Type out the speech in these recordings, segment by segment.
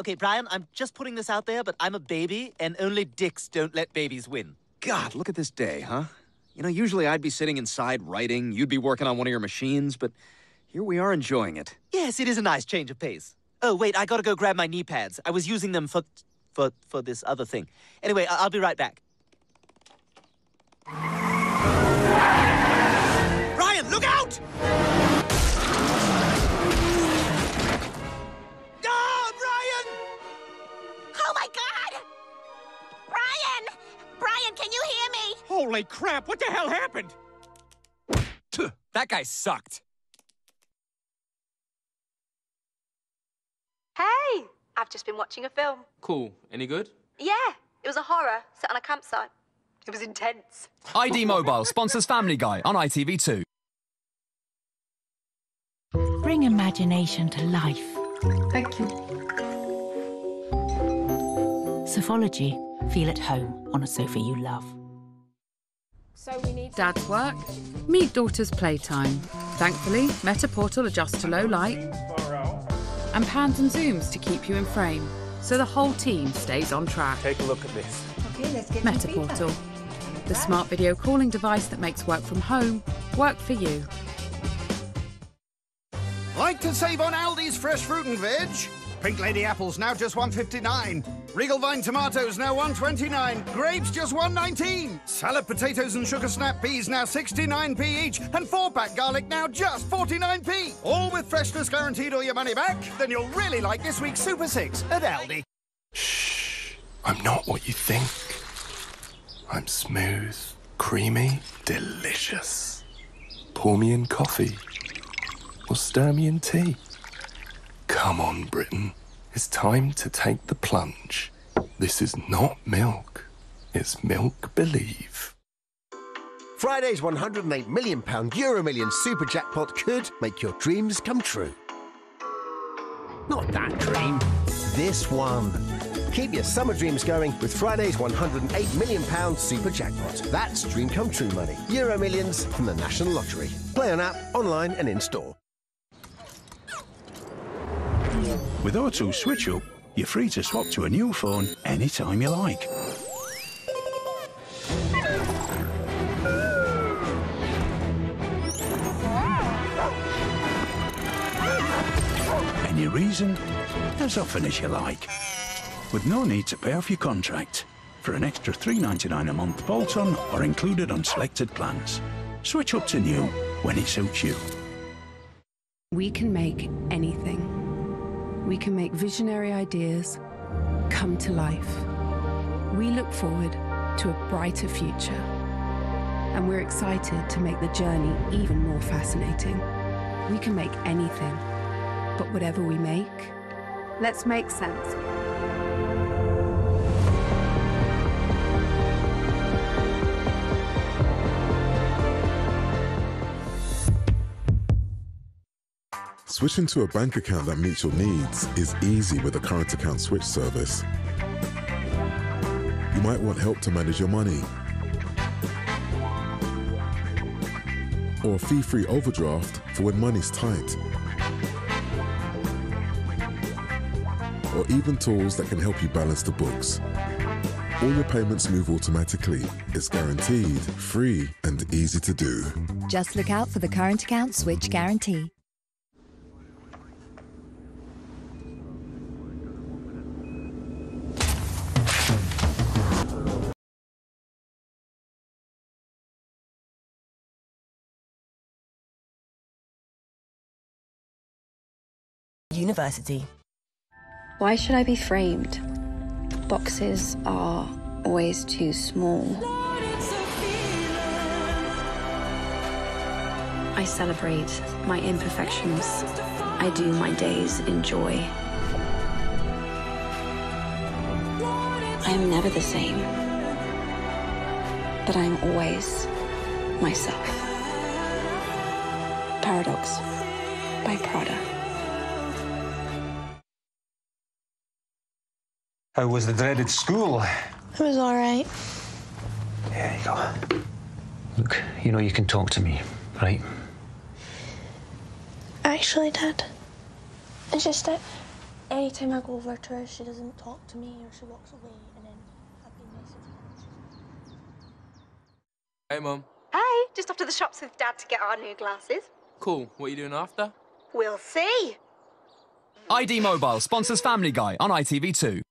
Okay, Brian, I'm just putting this out there, but I'm a baby, and only dicks don't let babies win. God, look at this day, huh? You know, usually I'd be sitting inside writing, you'd be working on one of your machines, but here we are enjoying it. Yes, it is a nice change of pace. Oh, wait, I gotta go grab my knee pads. I was using them for... for... for this other thing. Anyway, I- I'll be right back. Brian, look out! Holy crap, what the hell happened? That guy sucked. Hey! I've just been watching a film. Cool. Any good? Yeah, it was a horror set on a campsite. It was intense. ID Mobile sponsors Family Guy on ITV2. Bring imagination to life. Thank you. Sofology. Feel at home on a sofa you love. So we need Dad's work. Meet daughter's playtime. Thankfully, Meta Portal adjusts to low light and pans and zooms to keep you in frame, so the whole team stays on track. Take a look at this. Okay, let's get Meta. Portal, the smart video calling device that makes work from home work for you. Like to save on Aldi's fresh fruit and veg? Pink Lady apples now just 159. Regal Vine tomatoes now 129. Grapes just 119. Salad potatoes and sugar snap peas now 69p each. And four pack garlic now just 49p. All with freshness guaranteed or your money back. Then you'll really like this week's Super Six at Aldi. Shh. I'm not what you think. I'm smooth, creamy, delicious. Pour me in coffee or stir me in tea. Come on, Britain. It's time to take the plunge. This is not milk. It's milk believe. Friday's £108 million Euro Million super jackpot could make your dreams come true. Not that dream, this one. Keep your summer dreams going with Friday's £108 million super jackpot. That's dream come true money. Euro Millions from the National Lottery. Play on app, online and in store. With Auto Switch Up, you're free to swap to a new phone anytime you like. Any reason, as often as you like. With no need to pay off your contract. For an extra $3.99 a month bolt-on or included on selected plans. Switch up to new when it suits you. We can make anything. We can make visionary ideas come to life. We look forward to a brighter future. And we're excited to make the journey even more fascinating. We can make anything, but whatever we make, let's make sense. Switching to a bank account that meets your needs is easy with the current account switch service. You might want help to manage your money. Or a fee-free overdraft for when money's tight. Or even tools that can help you balance the books. All your payments move automatically. It's guaranteed, free, and easy to do. Just look out for the current account switch guarantee. University. Why should I be framed? Boxes are always too small. I celebrate my imperfections. I do my days in joy. I am never the same, but I am always myself. Paradox by Prada. How was the dreaded school? It was alright. There you go. Look, you know you can talk to me, right? Actually, Dad, it's just that anytime I go over to her, she doesn't talk to me or she walks away, and then I've been messaging her. Hey, Mum. Hey, just off to the shops with Dad to get our new glasses. Cool. What are you doing after? We'll see. ID Mobile sponsors Family Guy on ITV2.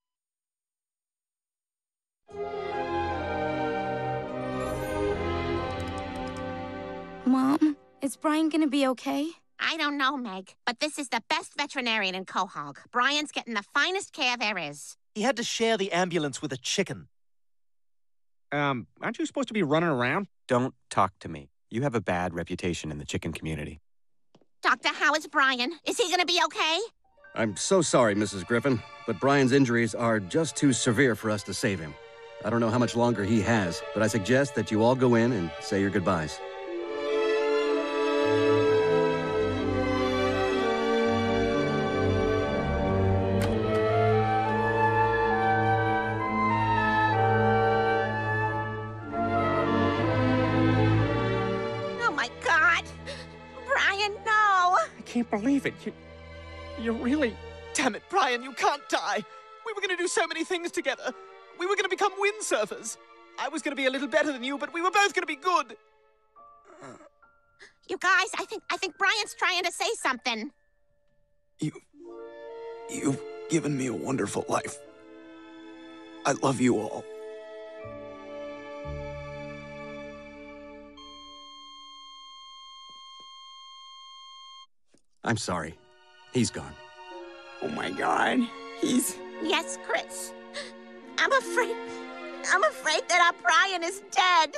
Mom, is Brian gonna be okay? I don't know, Meg, but this is the best veterinarian in Quahog. Brian's getting the finest care there is. He had to share the ambulance with a chicken. Um, aren't you supposed to be running around? Don't talk to me. You have a bad reputation in the chicken community. Doctor, how is Brian? Is he gonna be okay? I'm so sorry, Mrs. Griffin, but Brian's injuries are just too severe for us to save him. I don't know how much longer he has, but I suggest that you all go in and say your goodbyes. Can't believe it. You, you really. Damn it, Brian, you can't die. We were going to do so many things together. We were going to become windsurfers. I was going to be a little better than you, but we were both going to be good. You guys, I think I think Brian's trying to say something. You've given me a wonderful life. I love you all. I'm sorry. He's gone. Oh my god. He's. Yes, Chris. I'm afraid. I'm afraid that our Brian is dead.